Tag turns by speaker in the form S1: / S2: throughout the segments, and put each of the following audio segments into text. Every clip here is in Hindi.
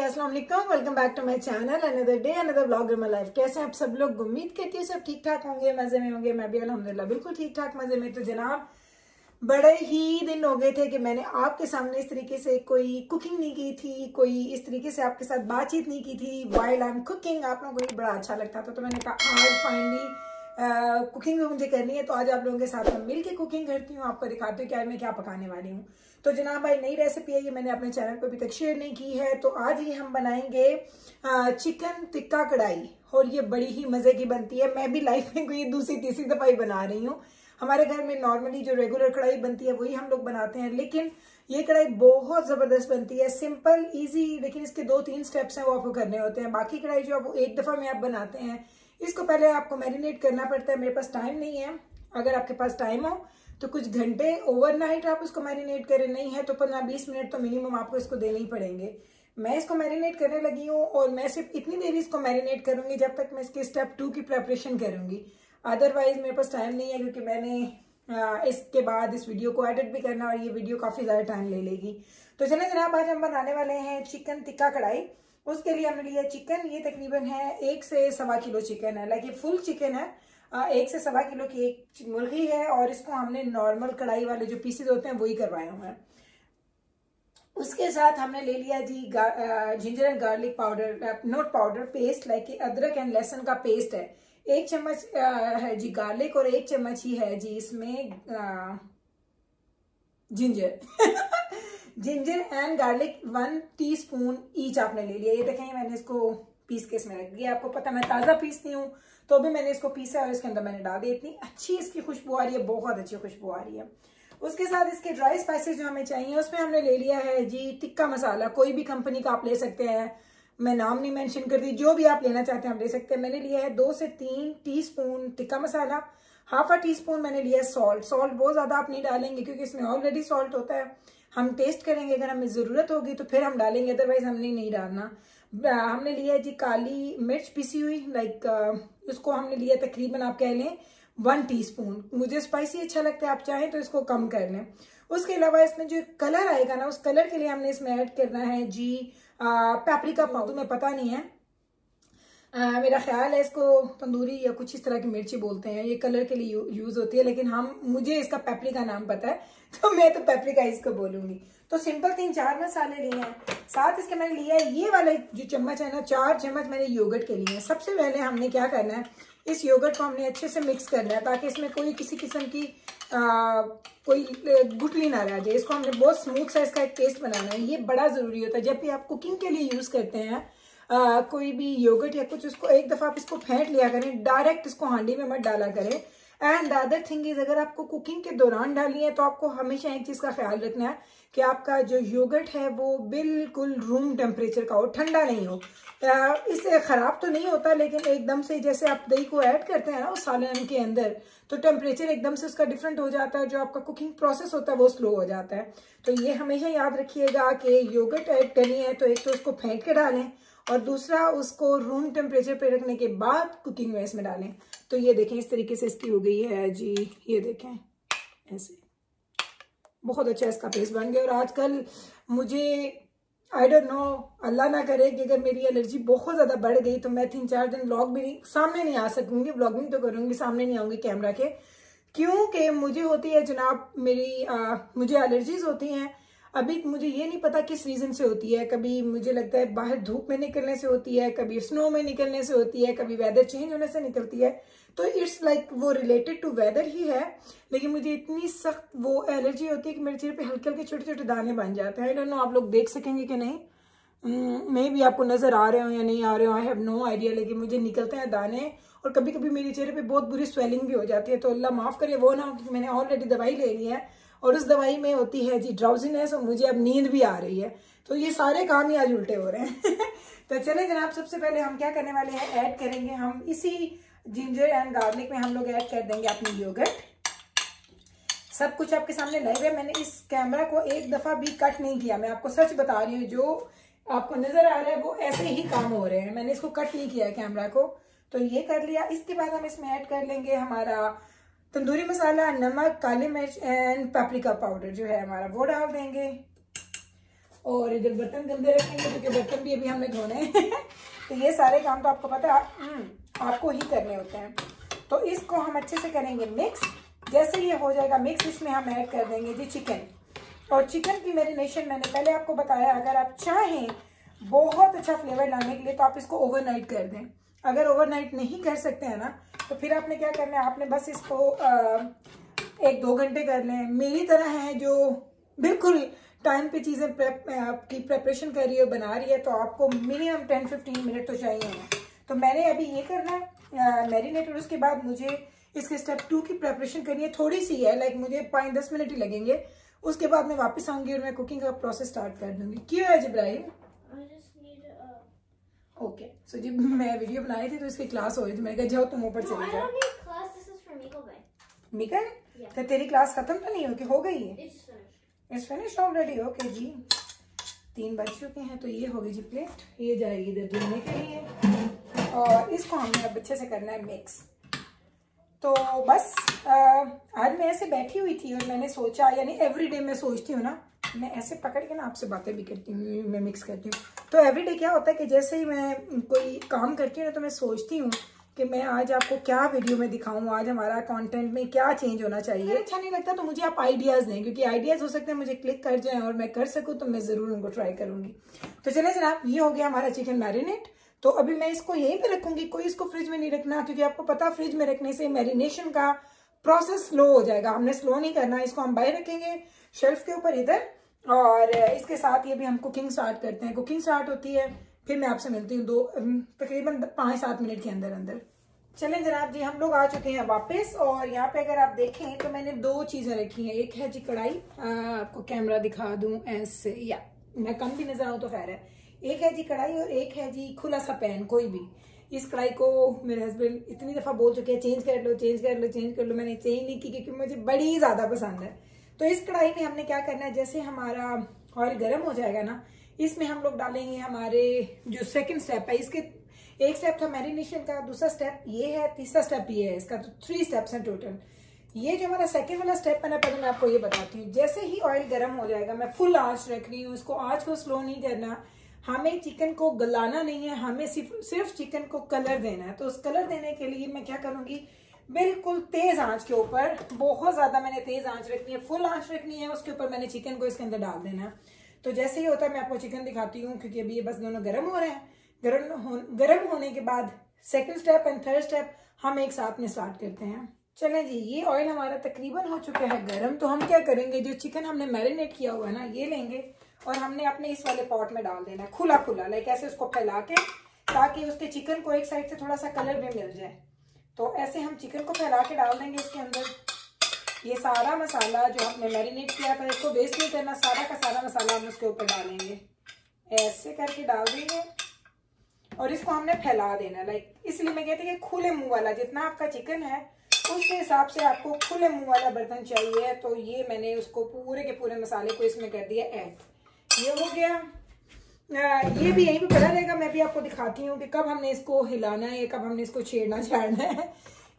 S1: अस्सलाम वालेकुम back to my channel another day another blog in my life कैसे आप सब लोग? उम्मीद करती हूँ सब ठीक ठाक होंगे, मज़े में होंगे। मैं भी अल्हम्दुलिल्लाह, बिल्कुल ठीक ठाक मज़े में। तो जनाब, बड़े ही दिन हो गए थे कि मैंने आपके सामने इस तरीके से कोई कुकिंग नहीं की थी, कोई इस तरीके से आपके साथ बातचीत नहीं की थी। वाइल आई एम कुकिंग आप लोगों को बड़ा अच्छा लगता था। तो मैंने कहा, आज फाइनली कुकिंग भी मुझे करनी है तो आज आप लोगों के साथ मैं मिल कुकिंग करती हूँ। आपको दिखाती हूँ कि आज मैं क्या पकाने वाली हूँ। तो जनाब भाई, नई रेसिपी है, ये मैंने अपने चैनल पर अभी तक शेयर नहीं की है। तो आज ही हम बनाएँगे चिकन टिक्का कढ़ाई और ये बड़ी ही मज़े की बनती है। मैं भी लाइफ में कोई दूसरी, तीसरी दफ़ा ही बना रही हूँ। हमारे घर में नॉर्मली जो रेगुलर कढ़ाई बनती है, वही हम लोग बनाते हैं। लेकिन ये कढ़ाई बहुत ज़बरदस्त बनती है। सिंपल इजी लेकिन इसके दो, तीन स्टेप्स हैं, वो आपको करने होते हैं। बाकी कढ़ाई जो आप एक दफ़ा में आप बनाते हैं, इसको पहले आपको मैरिनेट करना पड़ता है। मेरे पास टाइम नहीं है। अगर आपके पास टाइम हो तो कुछ घंटे ओवरनाइट आप उसको मैरिनेट करें, नहीं है तो पंद्रह बीस मिनट तो मिनिमम आपको इसको देने ही पड़ेंगे। मैं इसको मैरिनेट करने लगी हूँ और मैं सिर्फ़ इतनी देर इसको मैरिनेट करूँगी जब तक मैं इसके स्टेप टू की प्रेपरेशन करूँगी। अदरवाइज़ मेरे पास टाइम नहीं है क्योंकि मैंने इसके बाद इस वीडियो को एडिट भी करना और ये वीडियो काफ़ी ज़्यादा टाइम ले लेगी। तो चले जनाब आज हम बनाने वाले हैं चिकन टिक्का कढ़ाई। उसके लिए हमने लिया चिकन, ये तकरीबन है एक से सवा किलो चिकन है। लाइक ये फुल चिकन है। एक से सवा किलो की एक मुर्गी है और इसको हमने नॉर्मल कढ़ाई वाले जो पीसेज होते हैं, वही करवाए हुए हैं। उसके साथ हमने ले लिया जी ginger and garlic powder not powder paste like अदरक एंड लहसन का पेस्ट है। एक चम्मच है जी गार्लिक और एक चम्मच ही है जी इसमें ginger ginger and garlic one teaspoon each आपने ले लिया। ये देखें, मैंने इसको पीस के इसमें रख दिया। आपको पता मैं ताज़ा पीसती हूँ तो भी मैंने इसको पीसा और इसके अंदर मैंने डाल दिया इतनी अच्छी इसकी खुशबू आ रही है, बहुत अच्छी खुशबू आ रही है। उसके साथ इसके ड्राई स्पाइसेस जो हमें चाहिए, उसमें हमने ले लिया है जी टिक्का मसाला। कोई भी कंपनी का आप ले सकते हैं। मैं नाम नहीं मेंशन कर दी जो भी आप लेना चाहते हैं, आप ले सकते हैं। मैंने लिया है दो से तीन teaspoon tikka masala, half a teaspoon मैंने लिया है सॉल्ट। सॉल्ट बहुत ज़्यादा आप नहीं डालेंगे, क्योंकि इसमें ऑलरेडी सॉल्ट होता है। हम टेस्ट करेंगे, अगर हमें ज़रूरत होगी तो फिर हम डालेंगे अदरवाइज़ हमने नहीं डालना। हमने लिया है जी काली मिर्च पिसी हुई लाइक उसको हमने लिया तकरीबन आप कह लें वन टीस्पून मुझे स्पाइसी अच्छा लगता है आप चाहें तो इसको कम कर लें। उसके अलावा इसमें जो कलर आएगा ना उस कलर के लिए हमने इसमें ऐड करना है जी पैप्रिका पाउडर में पता नहीं है। आ, मेरा ख्याल है इसको तंदूरी या कुछ इस तरह की मिर्ची बोलते हैं ये कलर के लिए यू, यूज़ होती है लेकिन हम मुझे इसका पेपरी का नाम पता है तो मैं तो पेपरी का इसको बोलूँगी। तो सिंपल तीन चार मसाले लिए हैं। साथ इसके मैंने लिया है ये वाले जो चम्मच है ना चार चम्मच मैंने योगर्ट के लिए हैं। सबसे पहले हमने क्या करना है इस योगर्ट को हमने अच्छे से मिक्स करना है ताकि इसमें कोई किसी किस्म की आ, कोई गुटली ना रह जाए। इसको हमने बहुत स्मूथ सा इसका एक टेस्ट बनाना है। ये बड़ा ज़रूरी होता है। जब भी आप कुकिंग के लिए यूज़ करते हैं आ, कोई भी योगर्ट या कुछ उसको एक दफ़ा आप इसको फेंट लिया करें। डायरेक्ट इसको हांडी में मत डाला करें। And the other thing is अगर आपको कुकिंग के दौरान डालनी है तो आपको हमेशा एक चीज़ का ख्याल रखना है कि आपका जो योगर्ट है, वो बिल्कुल रूम टेम्परेचर का हो, ठंडा नहीं हो। इससे खराब तो नहीं होता, लेकिन एकदम से जैसे आप दही को ऐड करते हैं ना, उस सालन के अंदर तो टेम्परेचर एकदम से उसका डिफरेंट हो जाता है, जो आपका कुकिंग प्रोसेस होता है, वो स्लो हो जाता है। तो ये हमेशा याद रखिएगा कि योगर्ट ऐड करनी है तो एक तो उसको फेंक के डालें, और दूसरा उसको रूम टेम्परेचर पे रखने के बाद कुकिंग में इसमें डालें। तो ये देखें इस तरीके से इसकी हो गई है जी। ये देखें ऐसे। बहुत अच्छा इसका पेस्ट बन गया और आजकल मुझे आई डोंट नो अल्लाह ना करे कि अगर मेरी एलर्जी बहुत ज़्यादा बढ़ गई तो मैं तीन चार दिन ब्लॉग भी नहीं सामने नहीं आ सकूँगी ब्लॉगिंग तो करूँगी सामने नहीं आऊँगी कैमरा के। क्योंकि मुझे होती है जनाब मेरी आ, मुझे एलर्जीज होती हैं अभी मुझे ये नहीं पता किस रीजन से होती है। कभी मुझे लगता है बाहर धूप में निकलने से होती है कभी स्नो में निकलने से होती है कभी वेदर चेंज होने से निकलती है। तो इट्स लाइक like, वो रिलेटेड टू वेदर ही है लेकिन मुझे इतनी सख्त वो एलर्जी होती है कि मेरे चेहरे पे हल्के हल्के छोटे छोटे दाने बन जाते हैं। आई डोंट नो आप लोग देख सकेंगे कि नहीं। मे hmm, भी आपको नज़र आ रहे हो या नहीं आ रहे हो आई हैव नो आइडिया लेकिन मुझे निकलते हैं दाने और कभी कभी मेरे चेहरे पे बहुत बुरी स्वेलिंग भी हो जाती है। तो अल्लाह माफ़ करे वो ना क्योंकि मैंने ऑलरेडी दवाई ले ली है। और उस दवाई में होती है जी ड्राउजीनेस और मुझे अब नींद भी आ रही है। तो ये सारे काम ही आज उल्टे हो रहे हैं। तो चले जनाब, सबसे पहले हम क्या करने वाले हैं? ऐड करेंगे हम इसी जिंजर एंड गार्लिक में हम लोग ऐड कर देंगे अपनी योगर्ट सब कुछ आपके सामने लाइव है। मैंने इस कैमरा को एक दफ़ा भी कट नहीं किया। मैं आपको सच बता रही हूँ, जो आपको नज़र आ रहा है, वो ऐसे ही काम हो रहे हैं। मैंने इसको कट नहीं किया कैमरा को। तो ये कर लिया। इसके बाद हम इसमें ऐड कर लेंगे हमारा तंदूरी मसाला नमक काली मिर्च एंड पेपरिका पाउडर जो है हमारा वो डाल देंगे। और इधर बर्तन गंदे रखेंगे क्योंकि बर्तन भी अभी हमें धोने हैं। तो ये सारे काम तो आपको पता है हम्म, आपको ही करने होते हैं। तो इसको हम अच्छे से करेंगे मिक्स जैसे ये हो जाएगा मिक्स इसमें हम ऐड कर देंगे जी चिकन और चिकन की मेरीनेशन मैंने पहले आपको बताया अगर आप चाहें बहुत अच्छा फ्लेवर लाने के लिए तो आप इसको ओवरनाइट कर दें। अगर ओवरनाइट नहीं कर सकते हैं ना तो फिर आपने क्या करना है? आपने बस इसको आ, एक दो घंटे कर लें। मेरी तरह है जो बिल्कुल टाइम पे चीज़ें आपकी प्रेपरेशन कर रही है बना रही है तो आपको मिनिमम टेन फिफ्टीन मिनट तो चाहिए हैं। तो मैंने अभी ये करना है। मैरिनेट और उसके बाद मुझे इसके स्टेप टू की प्रेपरेशन करनी है। थोड़ी सी है लाइक मुझे पाँच दस मिनट ही लगेंगे। उसके बाद मैं वापस आऊँगी और मैं कुकिंग का प्रोसेस स्टार्ट कर दूँगी। क्यों है जिब्राहिम ओके सो जब मैं वीडियो बनाई थी तो इसकी क्लास हो रही थी। मैंने कहा जाओ तुम ऊपर चले जाओ. मिकल तो तेरी क्लास खत्म तो नहीं होगी? हो गई है? इट्स फिनिश ऑलरेडी ओके जी। तीन बज चुके हैं तो ये होगी जी प्लेट ये जाएगी इधर धुलने के लिए। और इसको हमने अब अच्छे से करना है मिक्स तो बस आ, आज मैं ऐसे बैठी हुई थी और मैंने सोचा यानी एवरीडे मैं सोचती हूँ ना मैं ऐसे पकड़ के ना आपसे बातें भी करती हूँ मैं मिक्स करती हूँ। तो एवरीडे क्या होता है कि जैसे ही मैं कोई काम करती हूँ ना तो मैं सोचती हूँ कि मैं आज आपको क्या वीडियो में दिखाऊँ, आज हमारा कंटेंट में क्या चेंज होना चाहिए। अच्छा नहीं लगता तो मुझे आप आइडियाज़ दें, क्योंकि आइडियाज़ हो सकते हैं मुझे क्लिक कर जाए और मैं कर सकूँ तो मैं ज़रूर उनको ट्राई करूँगी। तो चले जनाब, ये हो गया हमारा चिकन मैरिनेट तो अभी मैं इसको यहीं पे रखूँगी, कोई इसको फ्रिज में नहीं रखना, क्योंकि आपको पता फ्रिज में रखने से मैरिनेशन का प्रोसेस स्लो हो जाएगा। हमने स्लो नहीं करना, इसको हम बाहर रखेंगे शेल्फ के ऊपर, इधर। और इसके साथ ये भी हम कुकिंग स्टार्ट करते हैं। कुकिंग स्टार्ट होती है, फिर मैं आपसे मिलती हूँ दो तकरीबन पाँच सात मिनट के अंदर अंदर। चलें जनाब जी, हम लोग आ चुके हैं वापस, और यहाँ पे अगर आप देखें तो मैंने दो चीज़ें रखी हैं। एक है जी कढ़ाई। आपको कैमरा दिखा दूँ ऐसे, या, मैं कम भी नज़र आऊँ तो खैर है। एक है जी कढ़ाई और एक है जी खुला सा पैन, कोई भी। इस कढ़ाई को मेरे हस्बैंड इतनी दफ़ा बोल चुके हैं, चेंज कर लो, चेंज कर लो, चेंज कर लो। मैंने चेंज नहीं की क्योंकि मुझे बड़ी ज़्यादा पसंद है। तो इस कढ़ाई में हमने क्या करना है, जैसे हमारा ऑयल गर्म हो जाएगा ना, इसमें हम लोग डालेंगे हमारे जो सेकंड स्टेप है, इसके एक स्टेप था मैरिनेशन का, दूसरा स्टेप ये है, तीसरा स्टेप ये है, इसका तो थ्री स्टेप्स हैं टोटल ये जो हमारा सेकंड वाला स्टेप है ना, पहले मैं आपको ये बताती हूँ, जैसे ही ऑयल गर्म हो जाएगा, मैं फुल आँच रख रही हूँ, इसको आँच को स्लो नहीं करना, हमें चिकन को गलाना नहीं है, हमें सिर्फ़ सिर्फ़ चिकन को कलर देना है तो उस कलर देने के लिए मैं क्या करूँगी बिल्कुल तेज आँच के ऊपर, बहुत ज़्यादा मैंने तेज आँच रखनी है, फुल आँच रखनी है, उसके ऊपर मैंने चिकन को इसके अंदर डाल देना है। तो जैसे ही होता है, मैं आपको चिकन दिखाती हूँ, क्योंकि अभी ये बस दोनों गर्म हो रहे हैं। गर्म हो, गर्म होने के बाद second step and third step हम एक साथ में स्टार्ट करते हैं। चलें जी, ये ऑयल हमारा तकरीबन हो चुका है गर्म। तो हम क्या करेंगे, जो चिकन हमने मैरिनेट किया हुआ है ना, ये लेंगे और हमने अपने इस वाले पॉट में डाल देना है खुला खुला लाइक ऐसे उसको फैला के, ताकि उसके चिकन को एक साइड से थोड़ा सा कलर भी मिल जाए। तो ऐसे हम चिकन को फैला के डाल देंगे इसके अंदर। ये सारा मसाला जो हमने मैरिनेट किया था, इसको वेस्ट नहीं करना, सारा का सारा मसाला हम उसके ऊपर डालेंगे। ऐसे करके डाल देंगे और इसको हमने फैला देना। लाइक इसलिए मैं कहती हूँ खुले मुँह वाला जितना आपका चिकन है, उसके हिसाब से आपको खुले मुँह वाला बर्तन चाहिए। तो ये मैंने उसको पूरे के पूरे मसाले को इसमें कर दिया ऐड ये हो गया। ये भी यहीं पे पड़ा रहेगा, मैं भी आपको दिखाती हूँ कि कब हमने इसको हिलाना है, कब हमने इसको छेड़ना, छाड़ना है।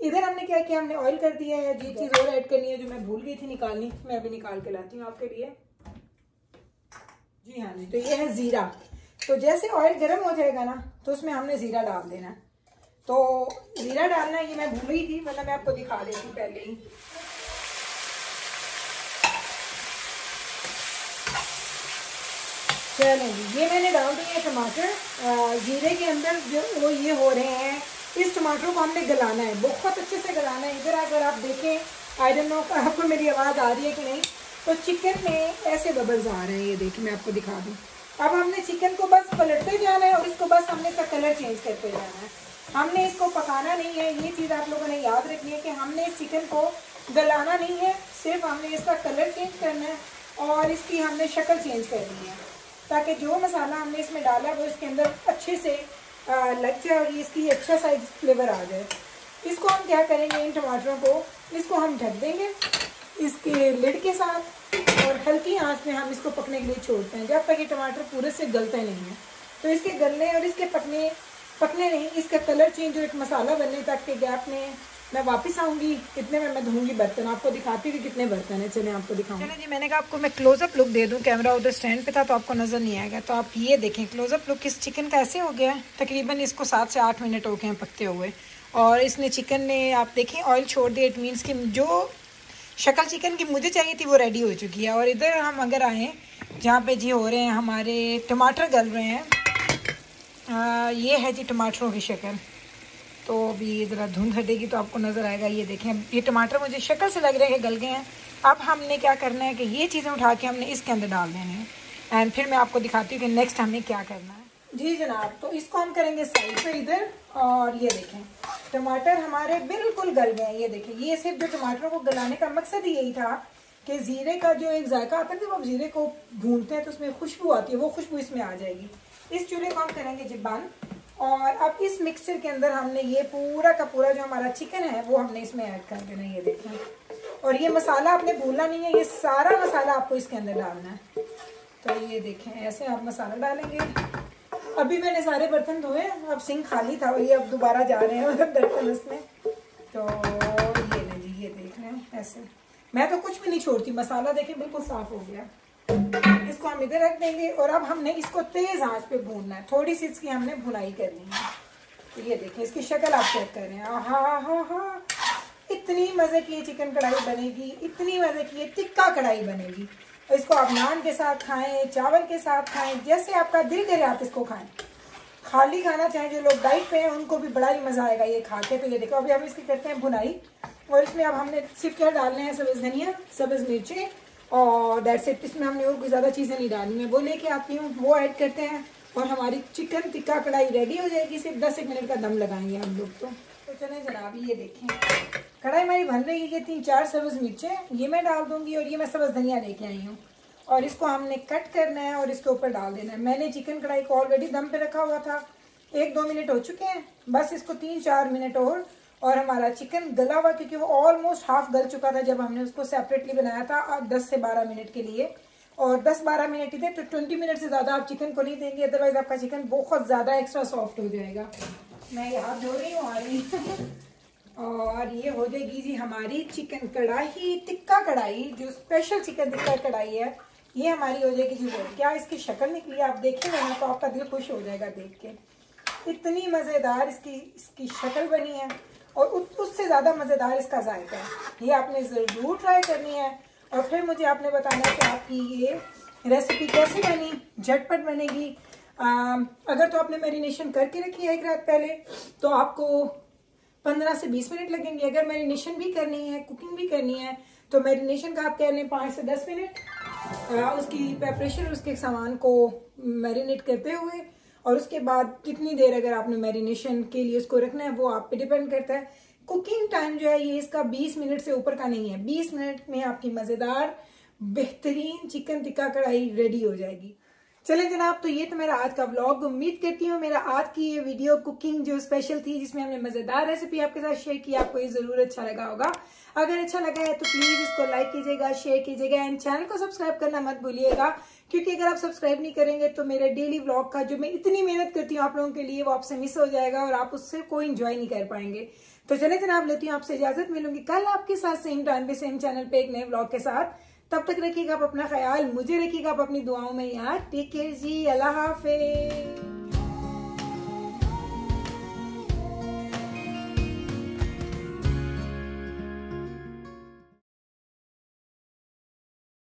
S1: इधर हमने क्या किया? हमने ऑयल कर दिया है जी चीज़ और ऐड करनी है जो मैं भूल गई थी निकालनी, मैं अभी निकाल के लाती हूँ आपके लिए। जी हाँ जी तो ये है ज़ीरा। तो जैसे ऑयल गर्म हो जाएगा ना तो उसमें हमने ज़ीरा डाल देना। तो ज़ीरा डालना ये मैं भूल गई थी मतलब मैं आपको दिखा देती पहले ही। चलें जी ये मैंने डाल दिए टमाटर। जीरे के अंदर जो वो ये हो रहे हैं, इस टमाटर को हमने गलाना है। बहुत अच्छे से गलाना है। इधर अगर आप देखें आई डोंट नो आपको मेरी आवाज़ आ रही है कि नहीं? तो चिकन में ऐसे बबल्स आ रहे हैं। ये देखिए, मैं आपको दिखा दूँ। अब हमने चिकन को बस पलटते जाना है और इसको बस हमने इसका कलर चेंज करते जाना है। हमने इसको पकाना नहीं है। ये चीज़ आप लोगों ने याद रखनी है कि हमने इस चिकन को गलाना नहीं है। सिर्फ़ हमने इसका कलर चेंज करना है और इसकी हमने शक्ल चेंज करनी है। ताकि जो मसाला हमने इसमें डाला, वो इसके अंदर अच्छे से लग जाए और इसकी अच्छा साइज़ फ्लेवर आ जाए। इसको हम क्या करेंगे, इन टमाटरों को, इसको हम ढक देंगे इसके लिड के साथ और हल्की आँच में हम इसको पकने के लिए छोड़ते हैं, जब तक ये टमाटर पूरे से गलते नहीं हैं। तो इसके गलने और इसके पकने पकने नहीं, इसका कलर चेंज हो एक मसाला बनने तक के गैप में मैं वापस आऊँगी कितने में मैं धोऊँगी बर्तन आपको दिखाती हूँ कितने बर्तन है। चले आपको दिखाऊँगी चले जी मैंने कहा आपको मैं क्लोजअप लुक दे दूँ कैमरा उधर स्टैंड पे था तो आपको नज़र नहीं आएगा। तो आप ये देखें क्लोजअप लुक इस चिकन का ऐसे हो गया है तकरीबन इसको सात से आठ मिनट हो गए हैं पकते हुए। और इसने चिकन ने आप देखें ऑयल छोड़ दिया इट मीन्स कि जो शक्ल चिकन की मुझे चाहिए थी वो रेडी हो चुकी है। और इधर हम अगर आएँ जहाँ पे जी हो रहे हैं हमारे टमाटर गल रहे हैं। आ, ये है जी टमाटरों की शक्ल। तो अभी ज़रा धुंध हटेगी तो आपको नज़र आएगा। ये देखें, ये टमाटर मुझे शक्ल से लग रहे हैं, गल गए हैं। अब हमने क्या करना है कि ये चीज़ें उठा के हमने इसके अंदर डाल देने हैं। एंड फिर मैं आपको दिखाती हूँ कि नेक्स्ट हमें क्या करना है। जी जनाब तो इसको हम करेंगे साइड पे इधर, और ये देखें, टमाटर हमारे बिल्कुल गल गए हैं। ये देखें, ये सिर्फ़ जो टमाटरों को गलाने का मकसद ही यही था कि ज़ीरे का जो एक जायका आता है, जब आप ज़ीरे को भूनते हैं तो उसमें खुशबू आती है, वो खुशबू इसमें आ जाएगी। इस चूल्हे को हम करेंगे जी बंद और अब इस मिक्सचर के अंदर हमने ये पूरा का पूरा जो हमारा चिकन है, वो हमने इसमें ऐड कर देना ये देखें और ये मसाला आपने भूलना नहीं है, ये सारा मसाला आपको इसके अंदर डालना है। तो ये देखें, ऐसे आप मसाला डालेंगे। अभी मैंने सारे बर्तन धोए, अब सिंह खाली था ये अब दोबारा जा रहे हैं मतलब बर्तन उसमें। तो ये नहीं जी ये देख रहे हैं, ऐसे। मैं तो कुछ भी नहीं छोड़ती, मसाला देखिए बिल्कुल साफ़ हो गया। इसको हम इधर रख देंगे और अब हमने इसको तेज आँच पे भूनना है। थोड़ी सी इसकी हमने भुनाई करनी है। तो ये देखें, इसकी शक्ल आप चेक कर। रहे हैं हाँ। हाँ हाँ इतनी मज़े की चिकन कढ़ाई बनेगी, इतनी मज़े की टिक्का कढ़ाई बनेगी। इसको आप नान के साथ खाएँ, चावल के साथ खाएँ, जैसे आपका दिल करे आप इसको खाएँ। खाली खाना चाहें, जो लोग डाइट पे हैं, उनको भी बड़ा ही मज़ा आएगा ये खा के। तो ये देखो, अभी हम इसकी करते हैं भुनाई और इसमें अब हमने सिर्फ़ क्या डालने हैं? सब्ज़ धनिया, सब्ज़ मिर्ची और डेट इट इसमें हमने और कोई ज़्यादा चीज़ें नहीं डालनी है वो लेके आती हूँ, वो ऐड करते हैं और हमारी चिकन टिक्का कढ़ाई रेडी हो जाएगी। सिर्फ़ दस एक मिनट का दम लगाएँगे हम लोग तो। तो चले जनाब ये देखें। कढ़ाई हमारी बन रही है तीन चार सब्ज़ मिर्चें, ये मैं डाल दूँगी और ये मैं सब्ज़ धनिया लेके आई हूँ। और इसको हमने कट करना है और इसके ऊपर डाल देना है। मैंने चिकन कढ़ाई को ऑलरेडी दम पे रखा हुआ था। एक दो मिनट हो चुके हैं। बस इसको तीन चार मिनट और और हमारा चिकन गला हुआ क्योंकि वो ऑलमोस्ट हाफ़ गल चुका था जब हमने उसको सेपरेटली बनाया था दस से बारह मिनट के लिए। और 10-12 मिनट ही थे तो 20 मिनट से ज़्यादा आप चिकन को नहीं देंगे अदरवाइज़ आपका चिकन बहुत ज़्यादा एक्स्ट्रा सॉफ्ट हो जाएगा। मैं यहाँ धो रही हूँ, आ रही और ये हो जाएगी जी हमारी चिकन कढ़ाई, टिक्का कढ़ाई, जो स्पेशल चिकन टिक्का कढ़ाई है, ये हमारी हो जाएगी जी क्या इसकी शक्ल निकली? आप देखेंगे ना तो आपका दिल खुश हो जाएगा देख के। इतनी मज़ेदार इसकी इसकी शक्ल बनी है। और उससे ज़्यादा मज़ेदार इसका जायका है। ये आपने ज़रूर ट्राई करनी है। और फिर मुझे आपने बताना है कि आपकी ये रेसिपी कैसी बनी, झटपट बनेगी। अगर तो आपने मेरीनेशन करके रखी है एक रात पहले तो आपको पंद्रह से बीस मिनट लगेंगे। अगर मेरीनेशन भी करनी है कुकिंग भी करनी है तो मेरीनेशन का आप कह लें पाँच से दस मिनट। उसकी प्रेपरेशन उसके सामान को मैरिनेट करते हुए और उसके बाद कितनी देर अगर आपने मैरिनेशन के लिए उसको रखना है, वो आप पे डिपेंड करता है। कुकिंग टाइम जो है, ये इसका 20 मिनट से ऊपर का नहीं है। 20 मिनट में आपकी मज़ेदार, बेहतरीन चिकन टिक्का कढ़ाई रेडी हो जाएगी। चले जनाब तो ये तो मेरा आज का व्लॉग उम्मीद करती हूँ मेरा आज की ये वीडियो कुकिंग जो स्पेशल थी, जिसमें हमने मज़ेदार रेसिपी आपके साथ शेयर की, आपको ये ज़रूर अच्छा लगा होगा। अगर अच्छा लगा है तो प्लीज़ इसको लाइक कीजिएगा शेयर कीजिएगा एंड चैनल को सब्सक्राइब करना मत भूलिएगा। क्योंकि अगर आप सब्सक्राइब नहीं करेंगे तो मेरे डेली ब्लॉग का जो मैं इतनी मेहनत करती हूँ आप लोगों के लिए, वो आपसे मिस हो जाएगा और आप उससे कोई इंजॉय नहीं कर पाएँगे। तो चले जनाब, लेती हूँ आपसे इजाज़त, मिलूँगी कल आपके साथ सेम टाइम पे सेम चैनल पे एक नए ब्लॉग के साथ। तब तक रखिएगा आप अपना ख्याल, मुझे रखिएगा आप अपनी दुआओं में यार। टेक केयर जी, अल्लाह हाफिज।